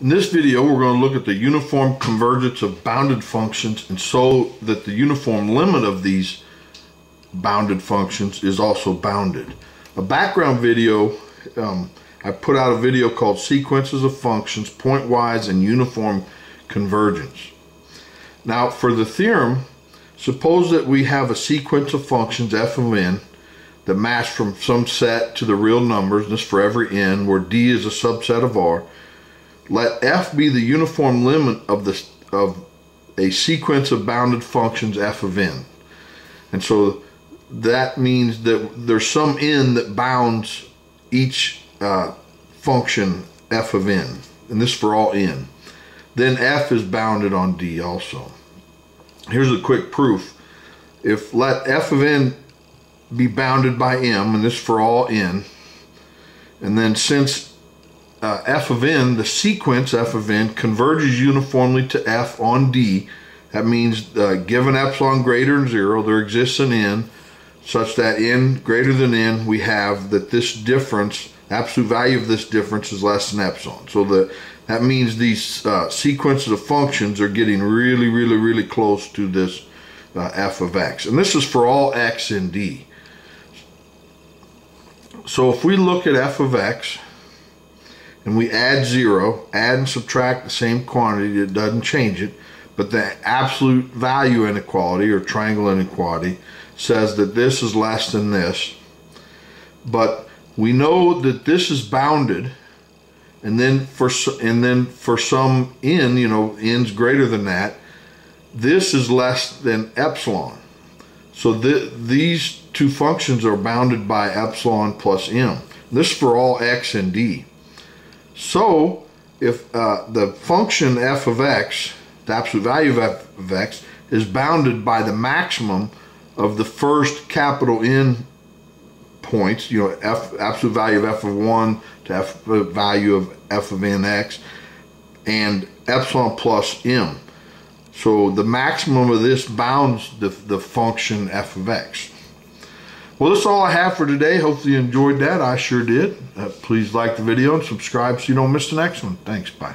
In this video, we're going to look at the uniform convergence of bounded functions and so that the uniform limit of these bounded functions is also bounded. A background video, um, I put out a video called Sequences of Functions, Pointwise and Uniform Convergence. Now for the theorem, suppose that we have a sequence of functions f of n that match from some set to the real numbers, this for every n, where d is a subset of r, let f be the uniform limit of the of a sequence of bounded functions f of n. And so that means that there's some n that bounds each uh, function f of n. And this for all n. Then f is bounded on d also. Here's a quick proof. If let f of n be bounded by m, and this for all n, and then since uh, f of n, the sequence f of n converges uniformly to f on d. That means uh, given epsilon greater than zero, there exists an n such that n greater than n, we have that this difference, absolute value of this difference is less than epsilon. So the, that means these uh, sequences of functions are getting really, really, really close to this uh, f of x. And this is for all x in d. So if we look at f of x, and we add zero, add and subtract the same quantity, it doesn't change it, but the absolute value inequality or triangle inequality says that this is less than this. But we know that this is bounded and then for and then for some n, you know, n's greater than that, this is less than epsilon. So th these two functions are bounded by epsilon plus m. This for all x and d. So if uh, the function f of x, the absolute value of f of x, is bounded by the maximum of the first capital N points, you know, f absolute value of f of 1 to f value of f of nx, and epsilon plus m. So the maximum of this bounds the, the function f of x. Well, that's all I have for today. Hopefully you enjoyed that. I sure did. Uh, please like the video and subscribe so you don't miss the next one. Thanks. Bye.